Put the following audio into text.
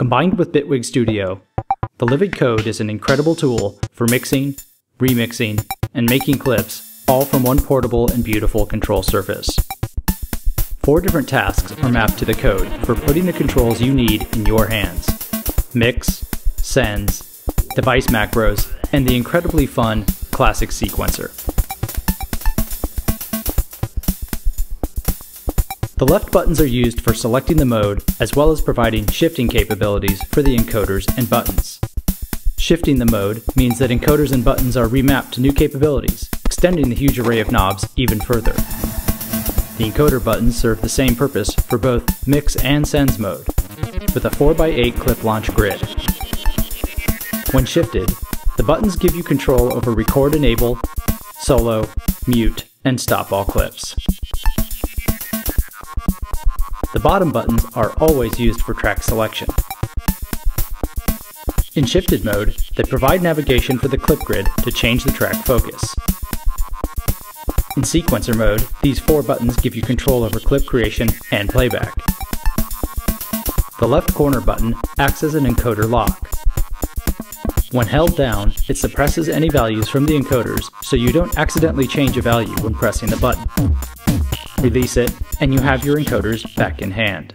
Combined with Bitwig Studio, the Livid Code is an incredible tool for mixing, remixing, and making clips, all from one portable and beautiful control surface. Four different tasks are mapped to the code for putting the controls you need in your hands. Mix, sends, device macros, and the incredibly fun Classic Sequencer. The left buttons are used for selecting the mode as well as providing shifting capabilities for the encoders and buttons. Shifting the mode means that encoders and buttons are remapped to new capabilities, extending the huge array of knobs even further. The encoder buttons serve the same purpose for both mix and sends mode, with a 4x8 clip launch grid. When shifted, the buttons give you control over record enable, solo, mute, and stop all clips. The bottom buttons are always used for track selection. In shifted mode, they provide navigation for the clip grid to change the track focus. In sequencer mode, these four buttons give you control over clip creation and playback. The left corner button acts as an encoder lock. When held down, it suppresses any values from the encoders so you don't accidentally change a value when pressing the button. Release it, and you have your encoders back in hand.